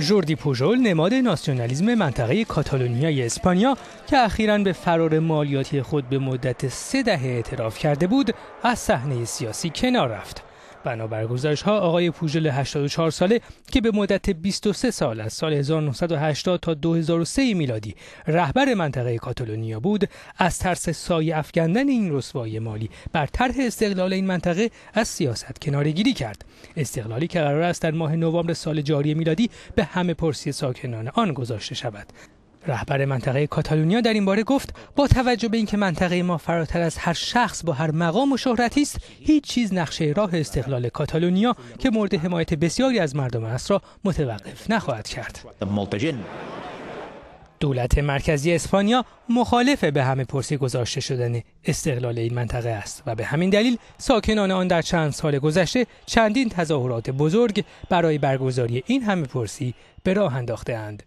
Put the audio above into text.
ژوردی پوژول نماد ناسیونالیسم منطقه کاتالونیای اسپانیا که اخیرا به فرار مالیاتی خود به مدت سه دهه اعتراف کرده بود از صحنه سیاسی کنار رفت. بنابر گزارش ها آقای پوژل 84 ساله که به مدت 23 سال از سال 1980 تا 2003 میلادی رهبر منطقه کاتالونیا بود از ترس سایه افکندن این رسوایی مالی بر طرح استقلال این منطقه از سیاست کنارگیری کرد. استقلالی که قرار است در ماه نوامبر سال جاری میلادی به همه پرسی ساکنان آن گذاشته شود. رهبر منطقه کاتالونیا در این باره گفت با توجه به اینکه منطقه ما فراتر از هر شخص با هر مقام و شهرتی است هیچ چیز نقشه راه استقلال کاتالونیا که مورد حمایت بسیاری از مردم است را متوقف نخواهد کرد دولت مرکزی اسپانیا مخالف به همه پرسی گذاشته شدن استقلال این منطقه است و به همین دلیل ساکنان آن در چند سال گذشته چندین تظاهرات بزرگ برای برگزاری این همه پرسی به راه انداختهاند.